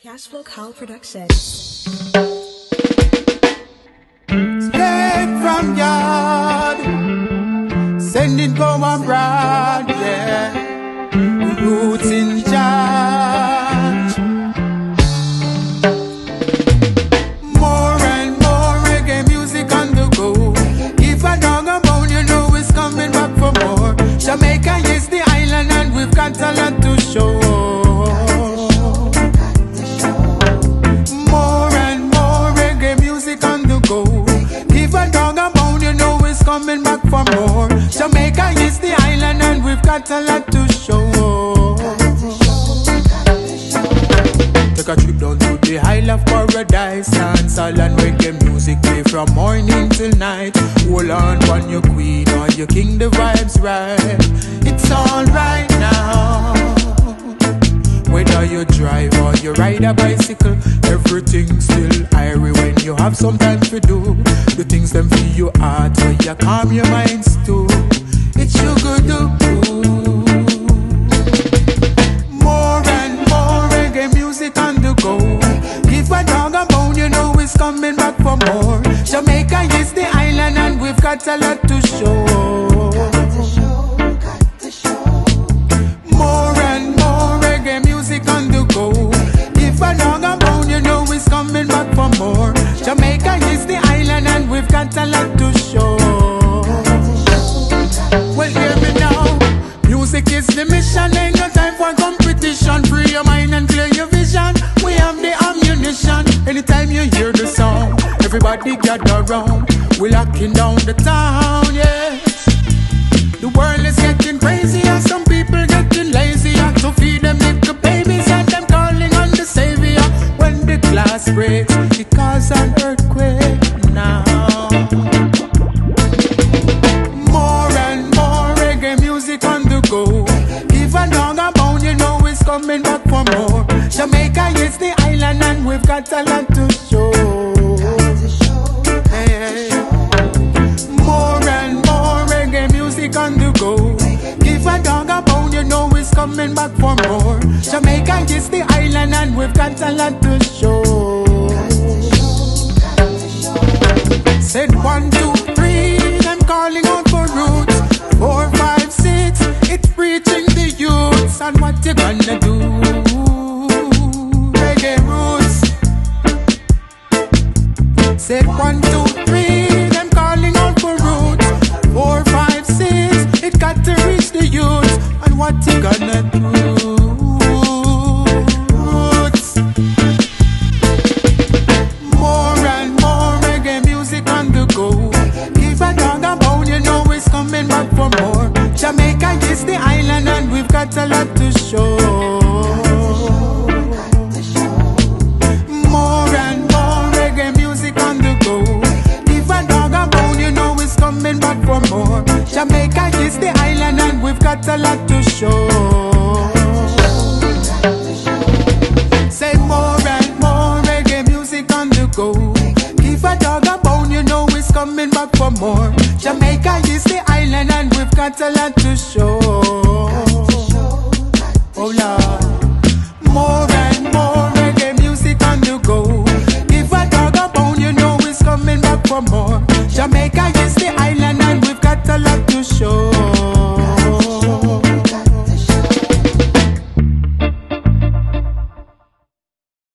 Cashflow Kyle Production. Straight from yard, sending come abroad, yeah. Roots in coming back for more. Jamaica is the island, and we've got a lot to show. Take a trip down to the Isle of Paradise. And reggae music play from morning till night. Hold on on your queen or your king, the vibes right It's alright now. Whether you drive you ride a bicycle, everything still irie when you have some time to do. The things them feel your heart, so you calm your minds too. It's you good do. More and more reggae music on the go. If a dog a bone, you know it's coming back for more. Jamaica is the island and we've got a lot to show. Anytime you hear the song, everybody gather round. We're locking down the town, yes. The world is getting crazier, some people getting lazier to feed them little babies and them calling on the savior. When the glass breaks, it causes an earthquake we've got a lot to show. Hey, hey. More and more reggae music on the go. If a dog a bone, you know it's coming back for more. Jamaica is the island and we've got a lot to show. Said one, two, Said one, two, three, we've got a lot to show. Say more and more reggae music on the go. If a dog a bone, you know it's coming back for more. Jamaica is the island and we've got a lot to show.